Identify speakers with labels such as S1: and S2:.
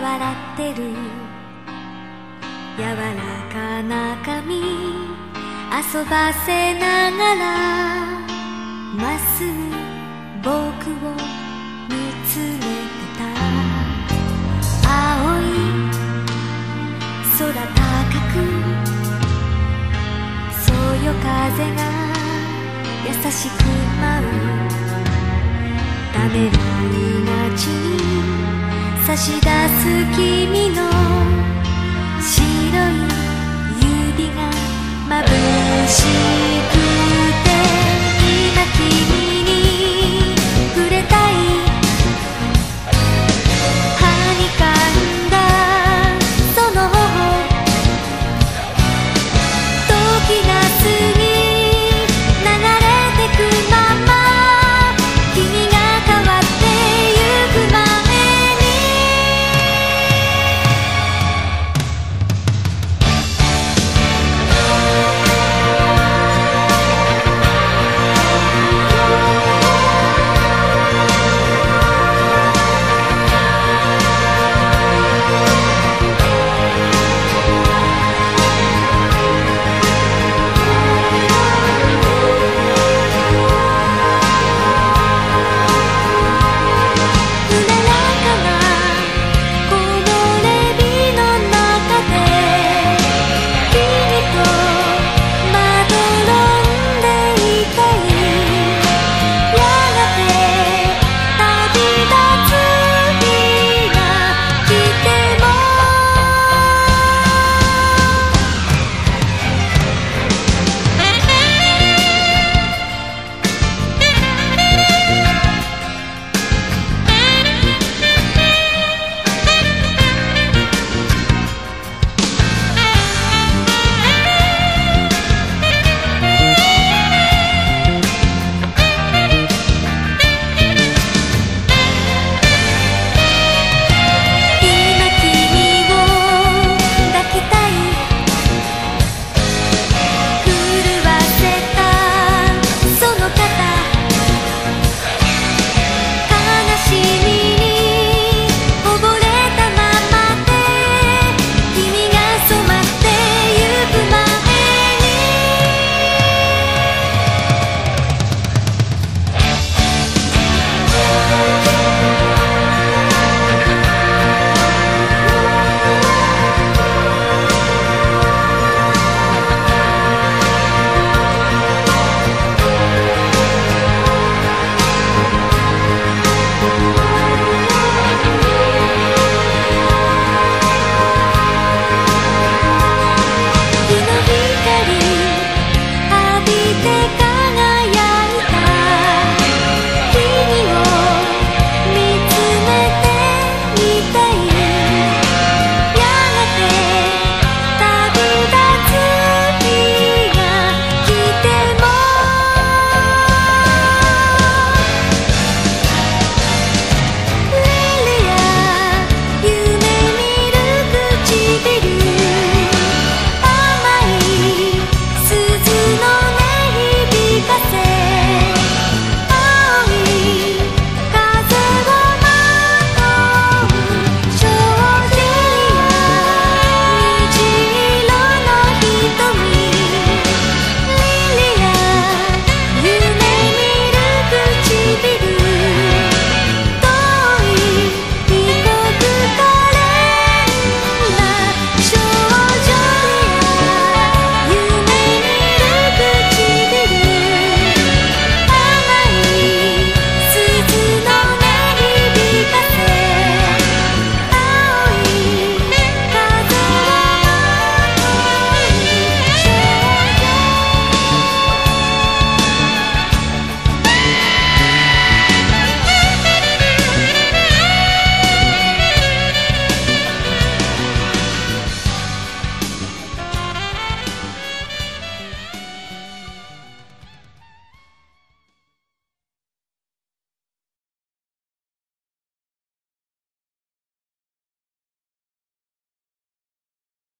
S1: 笑ってる柔らかな髪遊ばせながらまっすぐ僕を見つめてた。青い空高くそよ風が優しく舞う。ためらいがち。に差し出す君の白い指が眩しい